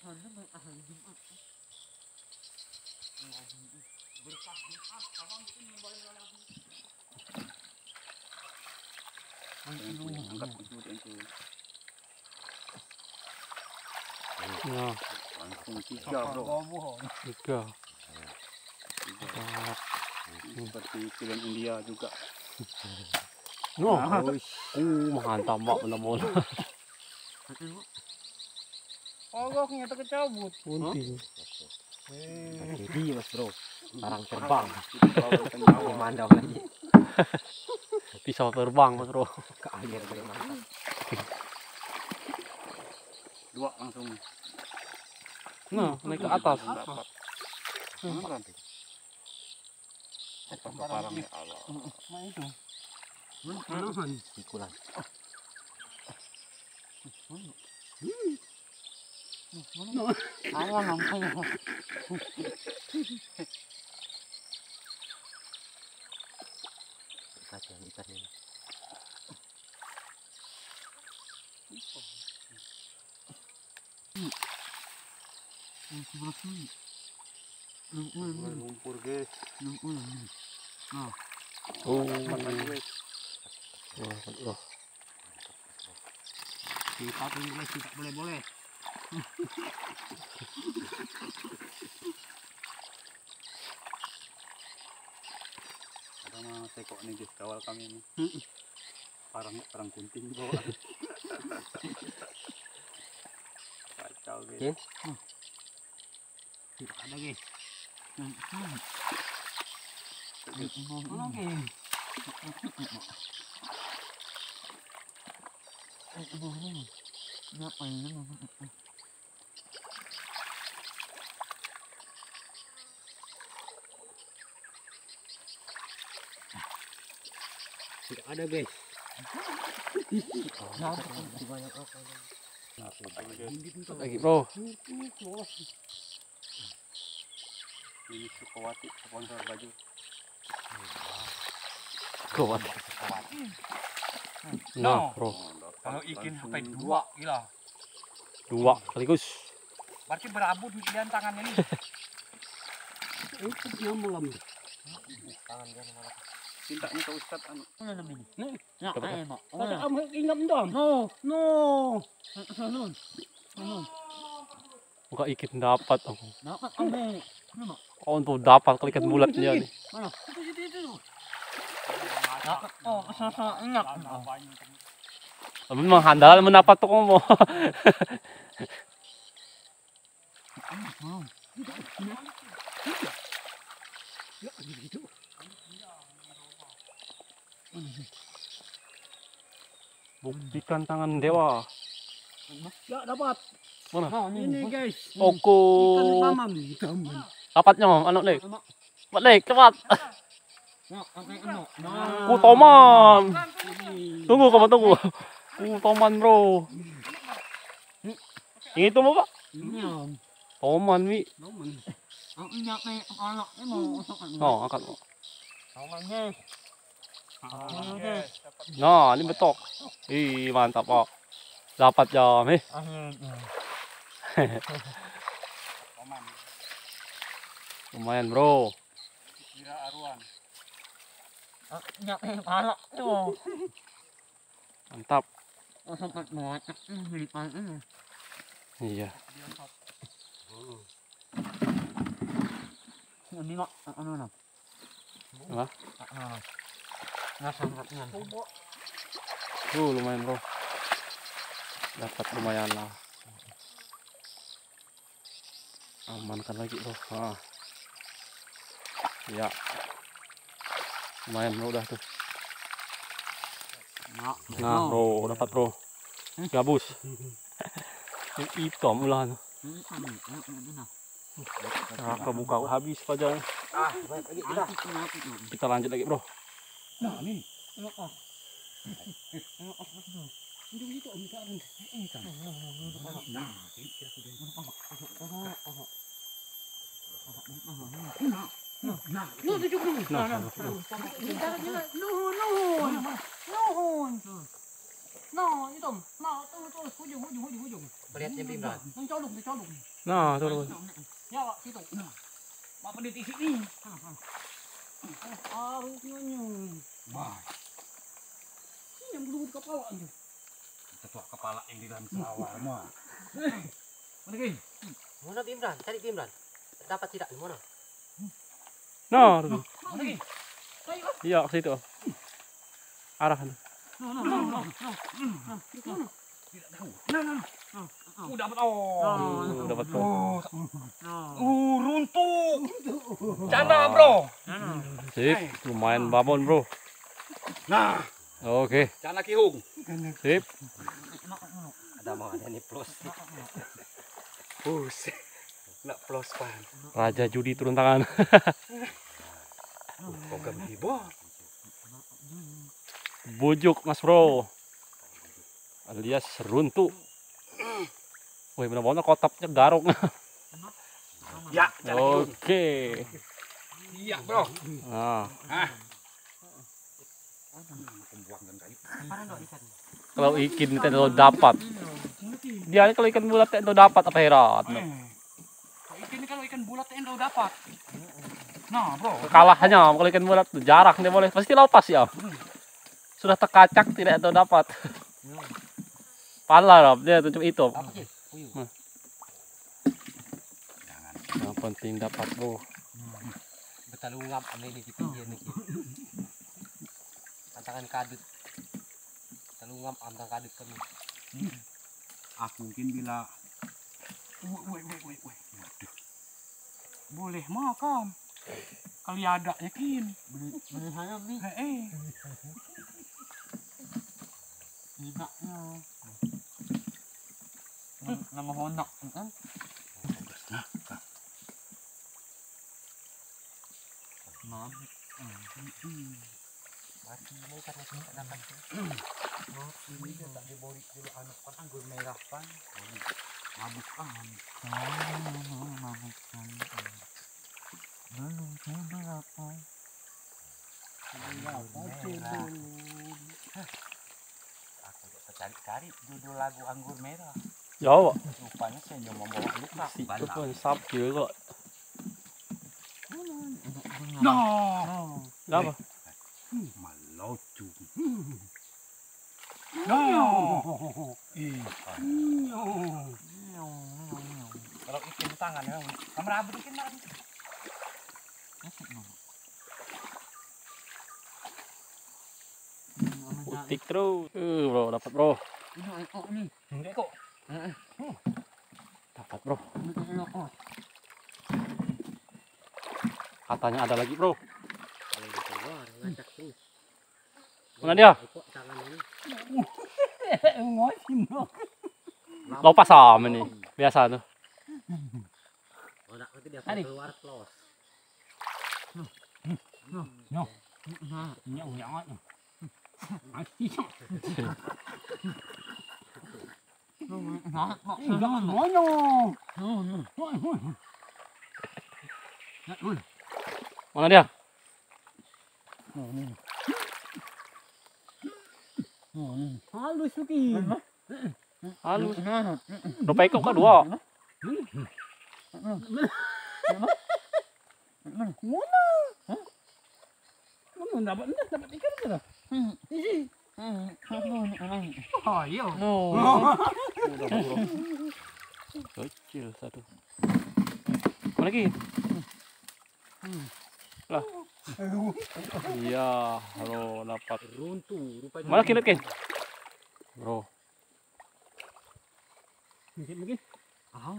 Angkat kemudian tuh Nah, langsung tiga bro. tiga. Tiga. Empat. Seperti film India juga. No, uh, mantap mak benar-benar. Ogoknya tuh kecabut. Bunting. Jadi mas bro, barang terbang. Memandang lagi Pisau terbang mas bro. ke air mantap. Dua langsung. Nah, naik ke atas. Dapat. Apa parang ya Allah. Nah itu. Pikulan. Ayah namanya. Ikat yang ikat ini. Lumpur guys. Oh, Makan guys. wah, wah. Dipakai boleh boleh mah teko nih guys kawal kami ini. Parang parang kunting di bawah. Kacau guys. Jen. Tidak ada guys. Guys, Oke. Ngapain Tidak ada guys. Lagi bro. Ini Sukawati sponsor baju. Kuat. Nah, bro. Kalau ikin sampai dua gila. Dua sekaligus. Berarti berabut di dan tangannya nih. Itu yang malam. Minta nih ke Ustadz anu. Mana namanya? Nih, Coba. mak. Ada am ingam dong. No, no. No. No. Enggak dapat aku. Dapat ame. Mana? Oh, untuk dapat kali ikan bulat dia nih. Mana? Itu itu itu. Dapat. Oh,asa ingat. Memang handal mendapat tuh kamu. Buktikan tangan dewa. Ya dapat. Mana? Nah, Ini guys. Oko. Ikan taman. Dapatnya, anak lek. Cepat lek, cepat. Ame eno. Ku toman. Tunggu kamu tunggu. Ku toman bro. Ini tuh mau pak? Toman ano. Oh, angkat. Tawannya. Nah, ini betok. Ih, mantap pak. Dapat jam eh. Paman. Lumayan bro. Kira aruan. Mo. Mantap. Iya. Hindi mo. Ano na? Apa? Niyan. Uh, lumayan bro. Dapat lumayan lah. Amankan lagi bro. Ah. Ya. Lumayan bro udah tuh. Nah, Nah bro, dapat bro. Gabus. Yang hitam ulah. Hmm, na? Nah, kebuka habis aja. Ah? Kita lanjut lagi bro. Nah, ini. Ano ka? Ano ka? Ano? Hindi dito ang ikan. Ini kan. Nah, kaya ko din. Nah, nah. No, dito ko. Nah, no. Nuhun, nuhun. Nuhun. No, ito. No, ito, ito. Hujung, hujung, hujung, hujung. Melihatnya Bimran. Yang colok, colok. Nah, turun. Ya, Pak, situ. Nah. Mak pedit isi ni. Ah, rupanya. Wah. Ini yang di kepala ni. Ketua kepala yang di dalam sawah mah. Mana gini? Mana Bimran? Cari Bimran. Dapat tidak di mana? Nah, turun. Mana gini? Ah. Iya, ke situ. Arah. No, no, no, no, no. Tidak tahu. No, no, no. Oh, dapat. Oh. Uh, dapat bro. Uh, runtuh. Canda, bro. Sip, lumayan babon bro. Nah, Oke, cana kihung. sip. Ada mau ada nih plus. Bus. Nak plus pan. Raja judi turun tangan. Kok gede boh? Bujuk mas bro. Alias runtuh. Wih, benar-benar kotapnya garuk. Ya, cana kihung. Iya, bro. Nah, no ikan. kalau ikan itu dapat. Dia ini kalau ikan bulat itu dapat apa herat. Eh. Ikan kalau ikan bulat endo dapat. Nah, bro. Kalahnya kalau ikan bulat jarak dia boleh pasti lepas ya. Sudah terkacak tidak itu dapat. Pala Rob, dia tuh cuma itu. Apa sih? Puyuh. Yang penting dapat bro. Betalungap ini di pinggir nih. Tantangan kadut. Betalungap antang kadut kami. Aku mungkin bila Woi, woi, woi, woi. Waduh. Boleh makan. Kali ada yakin. Beli saya nih. Eh, eh. Tidaknya. Nama honak. Nah, Mati mau karena tidak dapat. Oh, ini dia tak dibori dulu anak kan anggur merah pan. mabuk kan. Belum sudah apa? Merah. Aku udah cari-cari judul lagu anggur merah. Jawa. Rupanya saya cuma membawa luka. Si itu pun sap juga. Nah. Apa? Malocu. Nah. Eh. Kalau ikan tangan ya, kamu rabut ikan makan. Putik terus. Uh, bro, dapat bro. Enggak kok. Dapat bro. Katanya ada lagi bro. Mana dia? Kok tangan ini? Lopas sama nih. Biasa tuh. Oh, Tadi. Jangan. Mana dia? Halus lagi. Halus. Dompet kok kan dua. Mana dapat dapat ikan ke dah? Isi. Oh, dapat bro. Kecil satu. Mana lagi? Lah. Iya, halo dapat. Runtuh rupanya. Mana kinut kin? Bro, Mungkin mungkin. Ah,